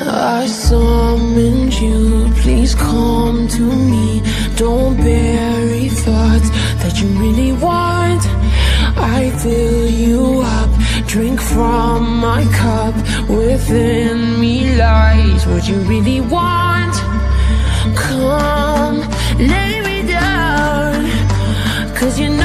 I summoned you, please come to me. Don't bury thoughts that you really want. I fill you up, drink from my cup. Within me lies what you really want. Come, lay me down, cause you know